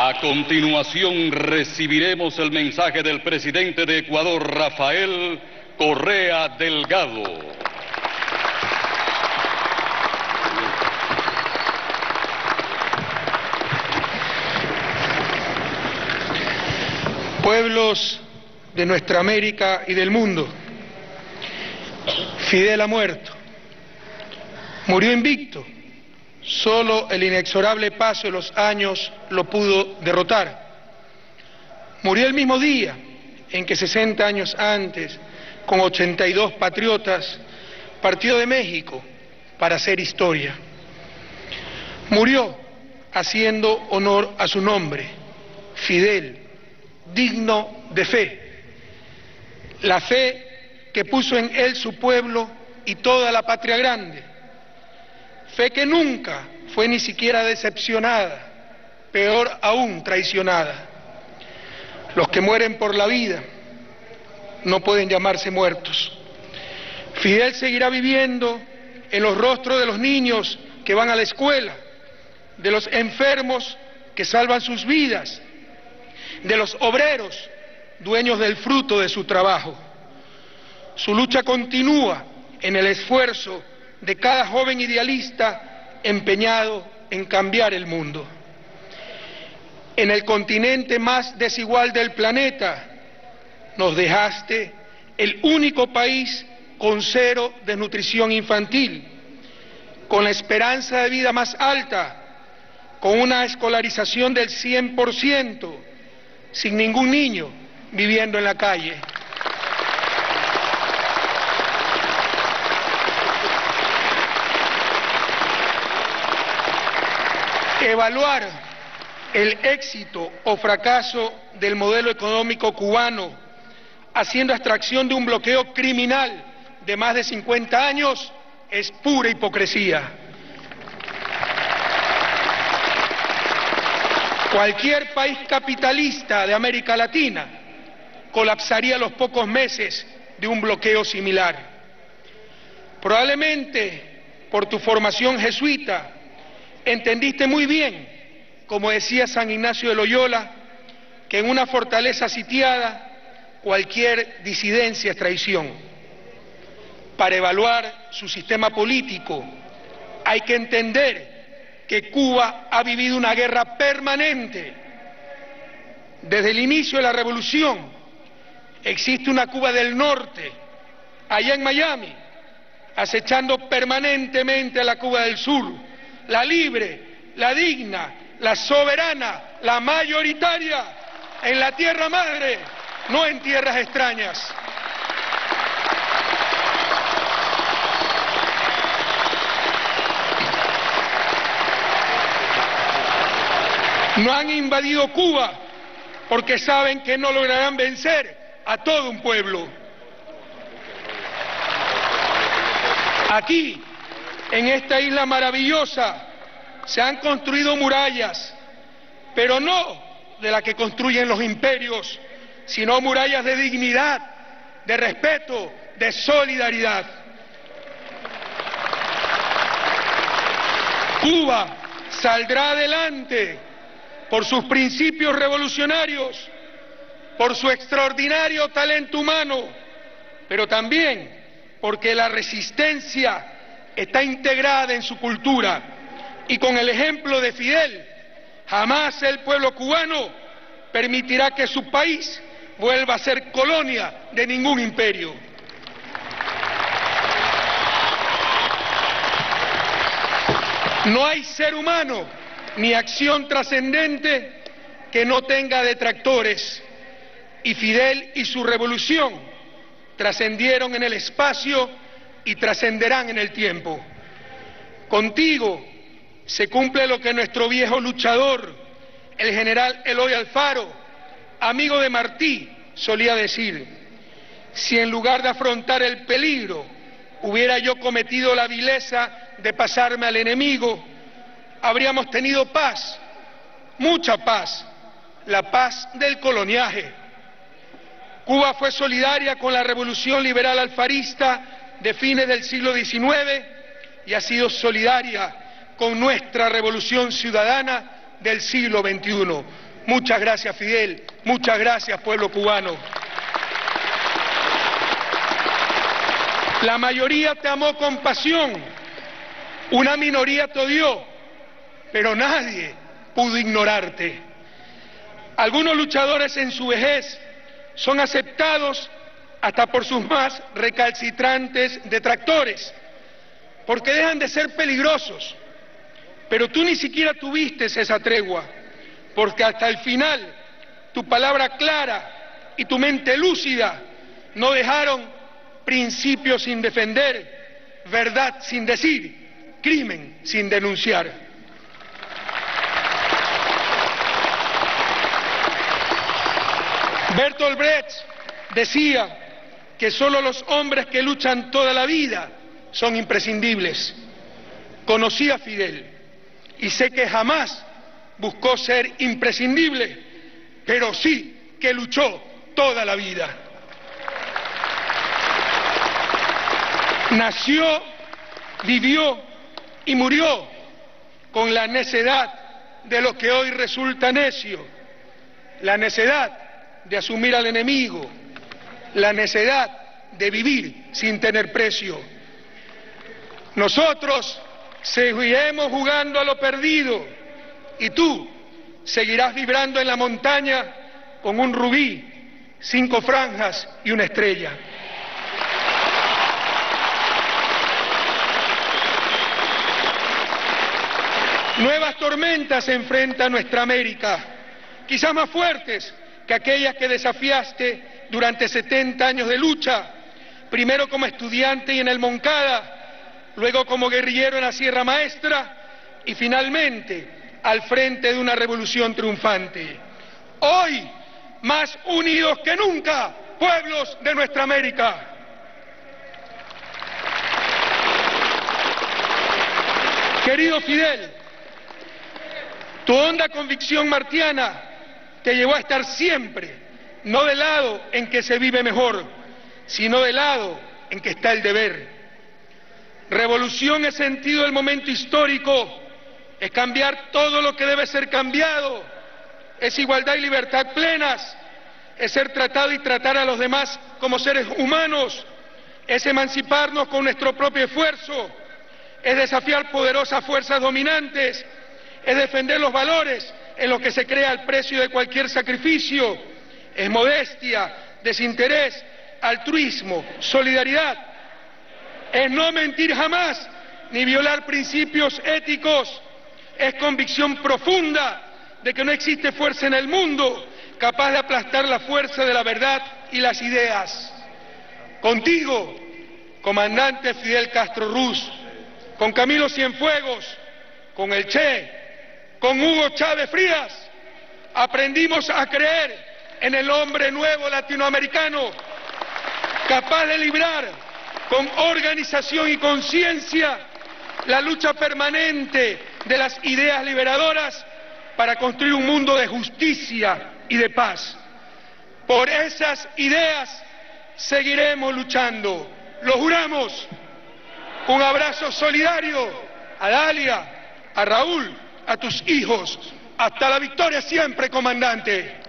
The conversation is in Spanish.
A continuación recibiremos el mensaje del presidente de Ecuador, Rafael Correa Delgado. Pueblos de nuestra América y del mundo, Fidel ha muerto. Murió invicto. Solo el inexorable paso de los años lo pudo derrotar. Murió el mismo día en que 60 años antes, con 82 patriotas, partió de México para hacer historia. Murió haciendo honor a su nombre, Fidel, digno de fe. La fe que puso en él su pueblo y toda la patria grande. Fe que nunca fue ni siquiera decepcionada, peor aún traicionada. Los que mueren por la vida no pueden llamarse muertos. Fidel seguirá viviendo en los rostros de los niños que van a la escuela, de los enfermos que salvan sus vidas, de los obreros dueños del fruto de su trabajo. Su lucha continúa en el esfuerzo de cada joven idealista empeñado en cambiar el mundo. En el continente más desigual del planeta, nos dejaste el único país con cero desnutrición infantil, con la esperanza de vida más alta, con una escolarización del 100%, sin ningún niño viviendo en la calle. Evaluar el éxito o fracaso del modelo económico cubano haciendo abstracción de un bloqueo criminal de más de 50 años es pura hipocresía. Cualquier país capitalista de América Latina colapsaría a los pocos meses de un bloqueo similar. Probablemente por tu formación jesuita entendiste muy bien, como decía San Ignacio de Loyola, que en una fortaleza sitiada cualquier disidencia es traición. Para evaluar su sistema político hay que entender que Cuba ha vivido una guerra permanente. Desde el inicio de la revolución existe una Cuba del norte, allá en Miami, acechando permanentemente a la Cuba del sur, la libre, la digna, la soberana, la mayoritaria, en la tierra madre no en tierras extrañas. No han invadido Cuba porque saben que no lograrán vencer a todo un pueblo. Aquí, en esta isla maravillosa, se han construido murallas, pero no de las que construyen los imperios sino murallas de dignidad, de respeto, de solidaridad. Cuba saldrá adelante por sus principios revolucionarios, por su extraordinario talento humano, pero también porque la resistencia está integrada en su cultura y con el ejemplo de Fidel, jamás el pueblo cubano permitirá que su país vuelva a ser colonia de ningún imperio. No hay ser humano ni acción trascendente que no tenga detractores y Fidel y su revolución trascendieron en el espacio y trascenderán en el tiempo. Contigo se cumple lo que nuestro viejo luchador, el general Eloy Alfaro, amigo de Martí, solía decir, si en lugar de afrontar el peligro hubiera yo cometido la vileza de pasarme al enemigo, habríamos tenido paz, mucha paz, la paz del coloniaje. Cuba fue solidaria con la revolución liberal alfarista de fines del siglo XIX y ha sido solidaria con nuestra revolución ciudadana del siglo XXI. Muchas gracias, Fidel. Muchas gracias, pueblo cubano. La mayoría te amó con pasión, una minoría te odió, pero nadie pudo ignorarte. Algunos luchadores en su vejez son aceptados hasta por sus más recalcitrantes detractores, porque dejan de ser peligrosos. Pero tú ni siquiera tuviste esa tregua, porque hasta el final tu palabra clara y tu mente lúcida no dejaron principios sin defender, verdad sin decir, crimen sin denunciar. Bertolt Brecht decía que solo los hombres que luchan toda la vida son imprescindibles. Conocí a Fidel y sé que jamás buscó ser imprescindible, pero sí que luchó toda la vida. Nació, vivió y murió con la necedad de lo que hoy resulta necio, la necedad de asumir al enemigo, la necedad de vivir sin tener precio. Nosotros seguiremos jugando a lo perdido y tú seguirás vibrando en la montaña con un rubí, cinco franjas y una estrella. Nuevas tormentas se enfrentan a nuestra América, quizás más fuertes que aquellas que desafiaste durante 70 años de lucha, primero como estudiante y en el Moncada, luego como guerrillero en la Sierra Maestra y finalmente al frente de una revolución triunfante. Hoy, más unidos que nunca, pueblos de nuestra América. Querido Fidel, tu honda convicción martiana te llevó a estar siempre, no del lado en que se vive mejor, sino del lado en que está el deber. Revolución es sentido del momento histórico, es cambiar todo lo que debe ser cambiado, es igualdad y libertad plenas, es ser tratado y tratar a los demás como seres humanos, es emanciparnos con nuestro propio esfuerzo, es desafiar poderosas fuerzas dominantes, es defender los valores en los que se crea el precio de cualquier sacrificio, es modestia, desinterés, altruismo, solidaridad, es no mentir jamás ni violar principios éticos, es convicción profunda de que no existe fuerza en el mundo capaz de aplastar la fuerza de la verdad y las ideas. Contigo, comandante Fidel Castro Ruz, con Camilo Cienfuegos, con el Che, con Hugo Chávez Frías, aprendimos a creer en el hombre nuevo latinoamericano, capaz de librar con organización y conciencia la lucha permanente de las ideas liberadoras para construir un mundo de justicia y de paz. Por esas ideas seguiremos luchando, lo juramos. Un abrazo solidario a Dalia, a Raúl, a tus hijos. Hasta la victoria siempre, comandante.